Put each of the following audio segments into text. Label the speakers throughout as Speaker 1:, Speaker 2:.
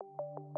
Speaker 1: Thank you.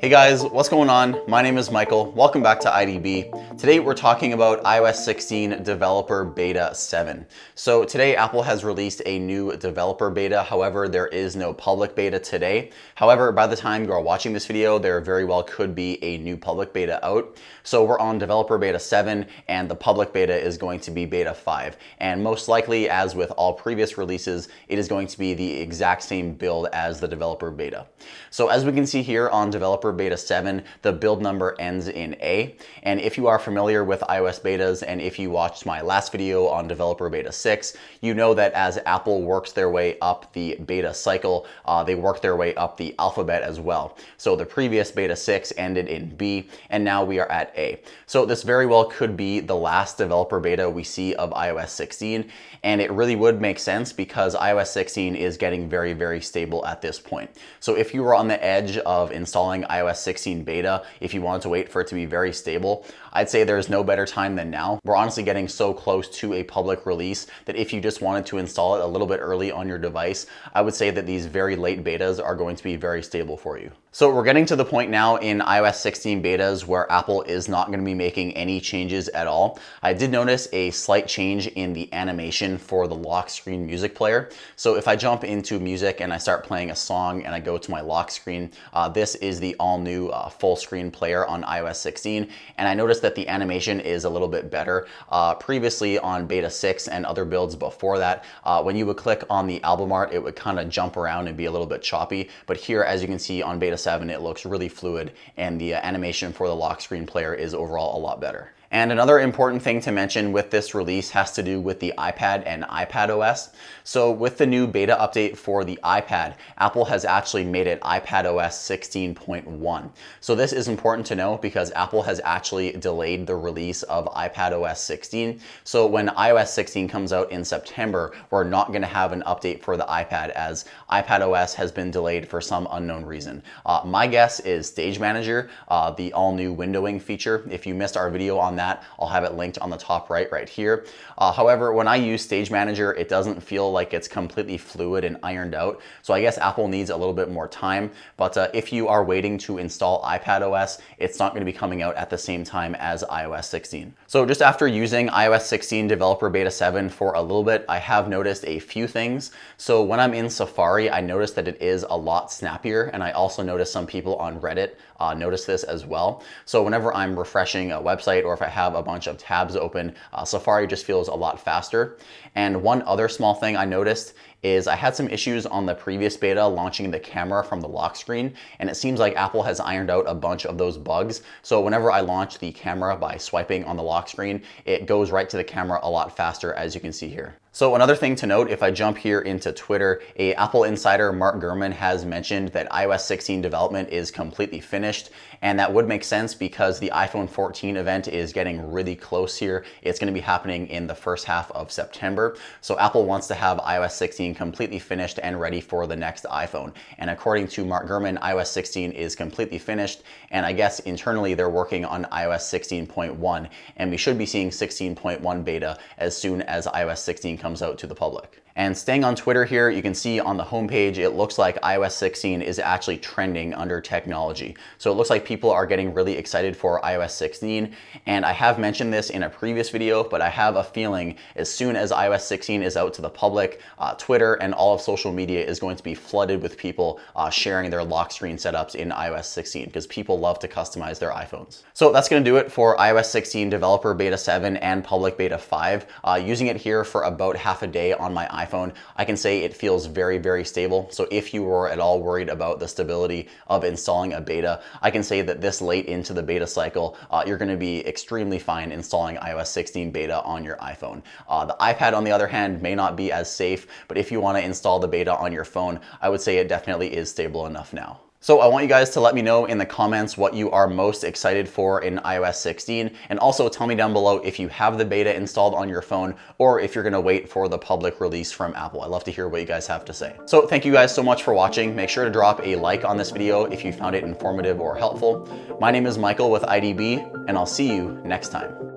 Speaker 1: Hey guys, what's going on? My name is Michael. Welcome back to IDB. Today we're talking about iOS 16 Developer Beta 7. So today Apple has released a new developer beta. However, there is no public beta today. However, by the time you are watching this video, there very well could be a new public beta out. So we're on developer beta 7 and the public beta is going to be beta 5. And most likely, as with all previous releases, it is going to be the exact same build as the developer beta. So as we can see here on developer Developer Beta 7, the build number ends in A. And if you are familiar with iOS betas, and if you watched my last video on Developer Beta 6, you know that as Apple works their way up the beta cycle, uh, they work their way up the alphabet as well. So the previous Beta 6 ended in B, and now we are at A. So this very well could be the last developer beta we see of iOS 16, and it really would make sense because iOS 16 is getting very, very stable at this point. So if you were on the edge of installing iOS iOS 16 beta if you wanted to wait for it to be very stable. I'd say there's no better time than now. We're honestly getting so close to a public release that if you just wanted to install it a little bit early on your device, I would say that these very late betas are going to be very stable for you. So we're getting to the point now in iOS 16 betas where Apple is not going to be making any changes at all. I did notice a slight change in the animation for the lock screen music player. So if I jump into music and I start playing a song and I go to my lock screen, uh, this is the all new uh, full screen player on iOS 16. And I noticed that the animation is a little bit better. Uh, previously on beta 6 and other builds before that, uh, when you would click on the album art, it would kind of jump around and be a little bit choppy. But here, as you can see on beta 7, it looks really fluid and the uh, animation for the lock screen player is overall a lot better. And another important thing to mention with this release has to do with the iPad and iPad OS. So with the new beta update for the iPad, Apple has actually made it iPad OS 16.1. So this is important to know because Apple has actually delayed the release of iPad OS 16. So when iOS 16 comes out in September, we're not going to have an update for the iPad as iPad OS has been delayed for some unknown reason. Uh, my guess is Stage Manager, uh, the all new windowing feature. If you missed our video on that. I'll have it linked on the top right right here. Uh, however, when I use Stage Manager, it doesn't feel like it's completely fluid and ironed out. So I guess Apple needs a little bit more time. But uh, if you are waiting to install iPad OS, it's not going to be coming out at the same time as iOS 16. So just after using iOS 16 Developer Beta 7 for a little bit, I have noticed a few things. So when I'm in Safari, I noticed that it is a lot snappier. And I also noticed some people on Reddit uh, notice this as well. So whenever I'm refreshing a website or if I have a bunch of tabs open, uh, Safari just feels a lot faster. And one other small thing I noticed is I had some issues on the previous beta launching the camera from the lock screen, and it seems like Apple has ironed out a bunch of those bugs. So whenever I launch the camera by swiping on the lock screen, it goes right to the camera a lot faster as you can see here. So another thing to note, if I jump here into Twitter, a Apple insider, Mark Gurman, has mentioned that iOS 16 development is completely finished, and that would make sense because the iPhone 14 event is getting really close here. It's gonna be happening in the first half of September. So Apple wants to have iOS 16 completely finished and ready for the next iPhone. And according to Mark Gurman, iOS 16 is completely finished, and I guess internally they're working on iOS 16.1, and we should be seeing 16.1 beta as soon as iOS 16 comes out to the public. And staying on Twitter here, you can see on the homepage, it looks like iOS 16 is actually trending under technology. So it looks like people are getting really excited for iOS 16. And I have mentioned this in a previous video, but I have a feeling as soon as iOS 16 is out to the public, uh, Twitter and all of social media is going to be flooded with people uh, sharing their lock screen setups in iOS 16 because people love to customize their iPhones. So that's gonna do it for iOS 16 Developer Beta 7 and Public Beta 5. Uh, using it here for about half a day on my iPhone, I can say it feels very, very stable. So if you were at all worried about the stability of installing a beta, I can say that this late into the beta cycle, uh, you're gonna be extremely fine installing iOS 16 beta on your iPhone. Uh, the iPad, on the other hand, may not be as safe, but if you wanna install the beta on your phone, I would say it definitely is stable enough now. So I want you guys to let me know in the comments what you are most excited for in iOS 16 and also tell me down below if you have the beta installed on your phone or if you're gonna wait for the public release from Apple. I'd love to hear what you guys have to say. So thank you guys so much for watching. Make sure to drop a like on this video if you found it informative or helpful. My name is Michael with IDB and I'll see you next time.